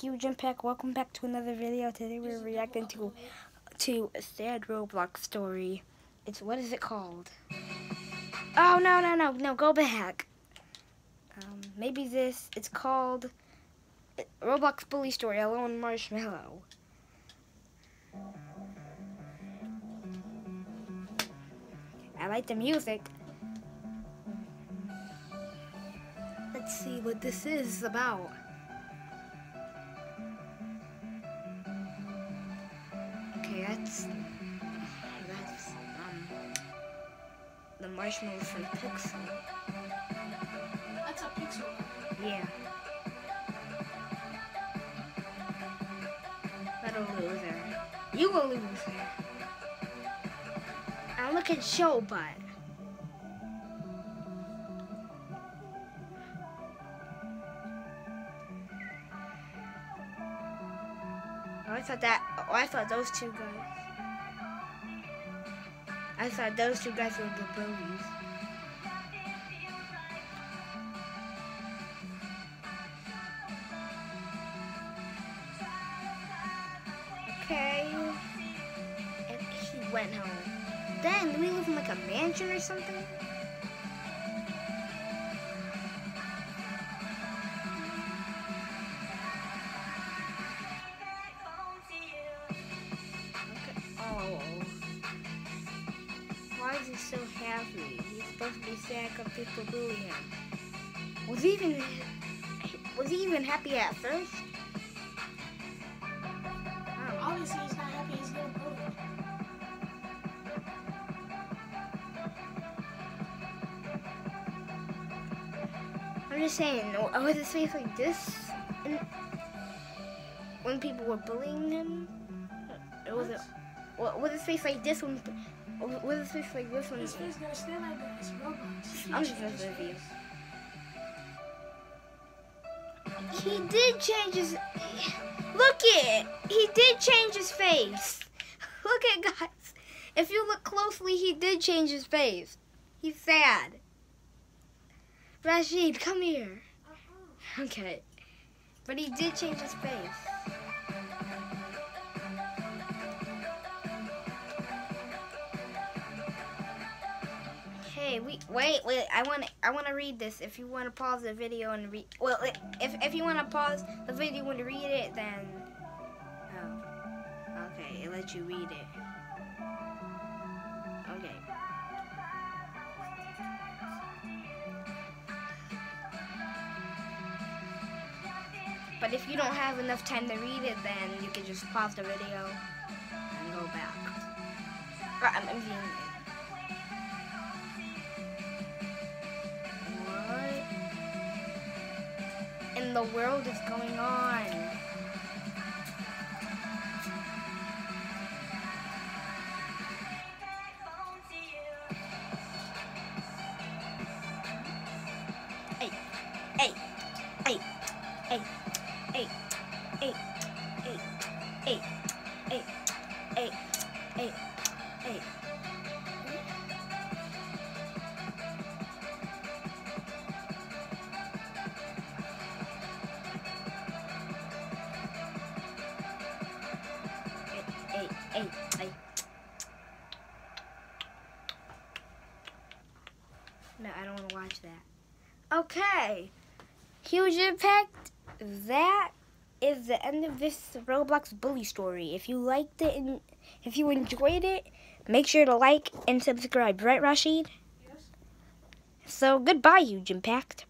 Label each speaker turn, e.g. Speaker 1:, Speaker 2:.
Speaker 1: Huge Impact, welcome back to another video. Today we're reacting to to a sad Roblox story. It's what is it called? Oh no no no no go back. Um, maybe this. It's called Roblox Bully Story. Alone Marshmallow. I like the music. Let's see what this is about. Okay, that's that's um the marshmallow from Pixel.
Speaker 2: That's a pixel.
Speaker 1: Yeah. What a loser. You a loser. Now look at Show I thought that. Oh, I thought those two guys. I thought those two guys were the bullies. Okay. And he went home. Then, we live in like a mansion or something? Oh. Why is he so happy? He's supposed to be sad because people bully him. Was he even was he even happy at first? I don't know.
Speaker 2: Obviously, he's not happy. He's getting bullied.
Speaker 1: I'm just saying, was his face like this and when people were bullying him? It was it? wa- Was his face like this one, with his face like this one.
Speaker 2: His face gonna stay like that. It's Roblox.
Speaker 1: I'm just messing with you. He did change his. Look it. He did change his face. Look at guys. If you look closely, he did change his face. He's sad. Rashid, come here. Uh-huh. Okay. But he did change his face. Hey, we wait, wait. I want I want to read this. If you want to pause the video and read Well, if if you want to pause the video and read it, then Oh. Okay, it lets you read it. Okay. But if you don't have enough time to read it, then you can just pause the video and go back. Or, I mean, the world is going on? Hey, hey, hey, hey, hey, hey, hey, hey. Okay. Huge impact. That is the end of this Roblox bully story. If you liked it and if you enjoyed it, make sure to like and subscribe. Right, Rashid?
Speaker 2: Yes.
Speaker 1: So goodbye, Huge Impact.